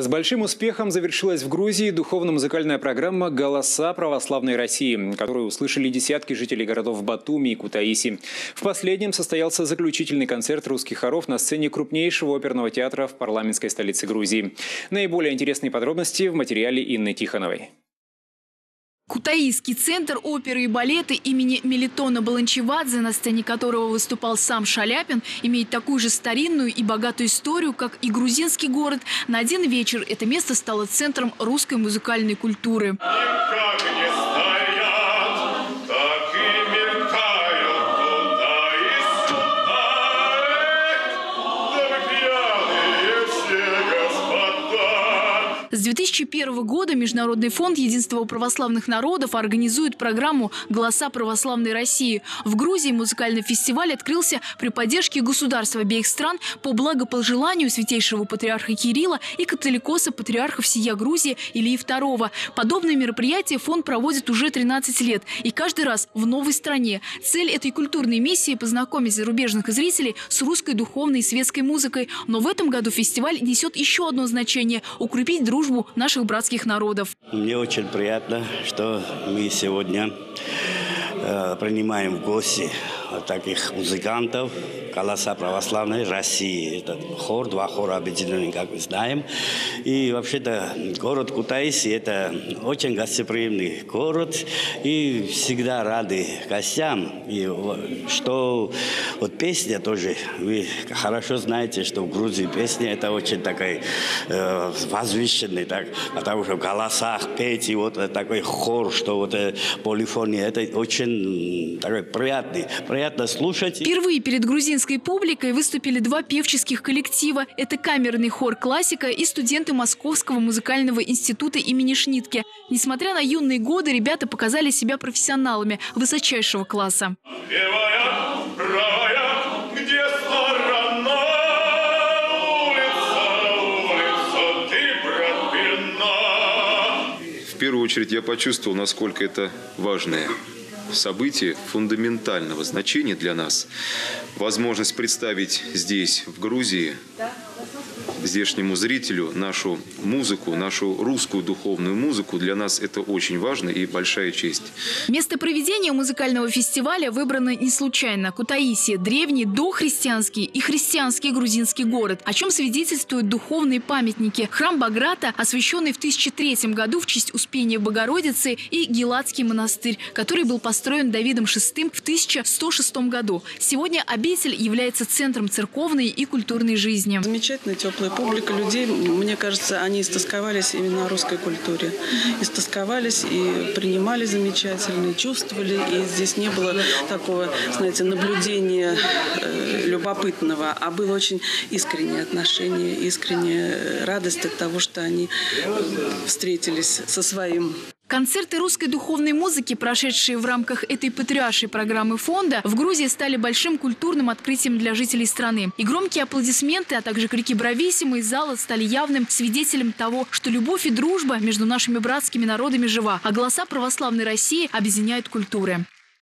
С большим успехом завершилась в Грузии духовно-музыкальная программа «Голоса православной России», которую услышали десятки жителей городов Батуми и Кутаиси. В последнем состоялся заключительный концерт русских хоров на сцене крупнейшего оперного театра в парламентской столице Грузии. Наиболее интересные подробности в материале Инны Тихоновой. Кутаиский центр оперы и балета имени Мелитона Баланчевадзе, на сцене которого выступал сам Шаляпин, имеет такую же старинную и богатую историю, как и грузинский город. На один вечер это место стало центром русской музыкальной культуры. 2001 года Международный фонд единства православных народов организует программу «Голоса православной России». В Грузии музыкальный фестиваль открылся при поддержке государств обеих стран по благопожеланию святейшего патриарха Кирилла и католикоса патриарха всея Грузии Ильи II. Подобные мероприятия фонд проводит уже 13 лет и каждый раз в новой стране. Цель этой культурной миссии – познакомить зарубежных зрителей с русской духовной и светской музыкой. Но в этом году фестиваль несет еще одно значение – укрепить дружбу наших братских народов. Мне очень приятно, что мы сегодня э, принимаем в гости таких музыкантов, «Голоса православной России». Это хор, два хора объединены, как мы знаем. И вообще-то город Кутаиси – это очень гостеприимный город. И всегда рады гостям. И что вот песня тоже, вы хорошо знаете, что в Грузии песня – это очень такой э, возвышенный, так, потому что в голосах петь, и вот такой хор, что вот э, полифония – это очень такой приятный, приятно слушать. Впервые перед грузинской публикой выступили два певческих коллектива. Это камерный хор «Классика» и студенты Московского музыкального института имени Шнитке. Несмотря на юные годы, ребята показали себя профессионалами высочайшего класса. В первую очередь я почувствовал, насколько это важное событие фундаментального значения для нас. Возможность представить здесь, в Грузии, здешнему зрителю нашу музыку, нашу русскую духовную музыку. Для нас это очень важно и большая честь. Место проведения музыкального фестиваля выбрано не случайно. Кутаиси – древний дохристианский и христианский грузинский город, о чем свидетельствуют духовные памятники. Храм Баграта, освященный в 1003 году в честь Успения Богородицы, и Геладский монастырь, который был построен Давидом VI в 1106 году. Сегодня обитель является центром церковной и культурной жизни. Замечательно теплый публика людей, мне кажется, они истосковались именно о русской культуре. Истосковались и принимали замечательно, и чувствовали. И здесь не было такого, знаете, наблюдения э, любопытного, а было очень искреннее отношение, искренняя радость от того, что они встретились со своим Концерты русской духовной музыки, прошедшие в рамках этой патриаршей программы фонда, в Грузии стали большим культурным открытием для жителей страны. И громкие аплодисменты, а также крики брависсимо из зала стали явным свидетелем того, что любовь и дружба между нашими братскими народами жива, а голоса православной России объединяют культуры.